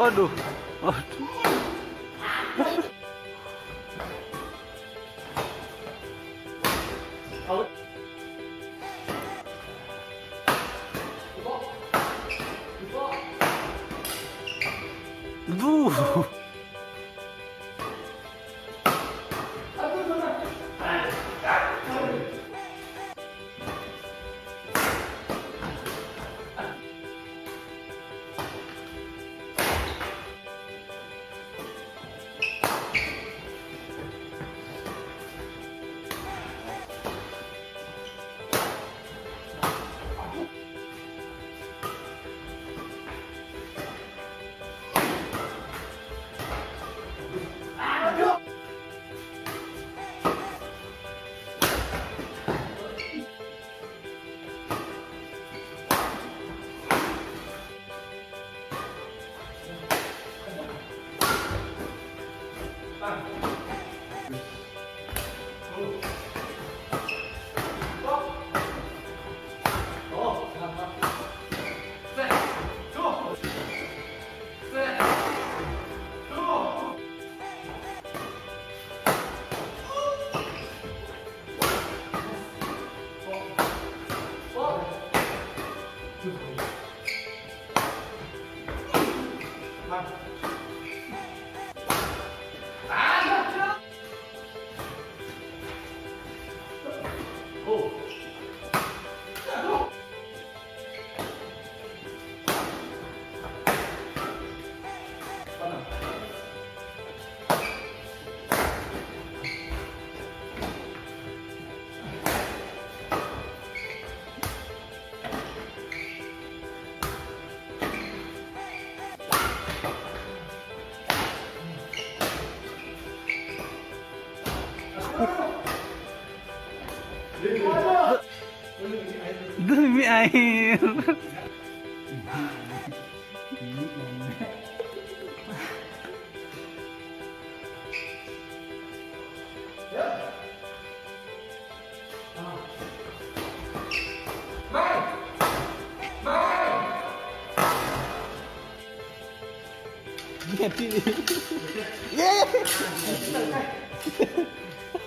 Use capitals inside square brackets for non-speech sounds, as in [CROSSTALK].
Aduh. [LAUGHS] Aduh. 就可以。来。Demi air. Happy. Yeah. [LAUGHS]